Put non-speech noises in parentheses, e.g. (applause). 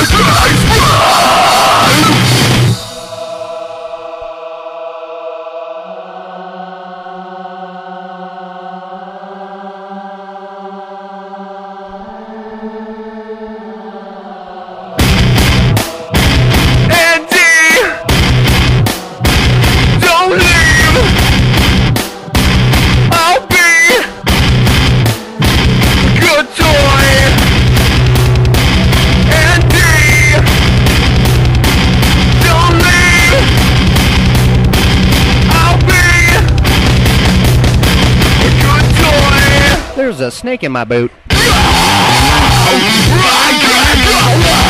Let's! There's a snake in my boot. (laughs)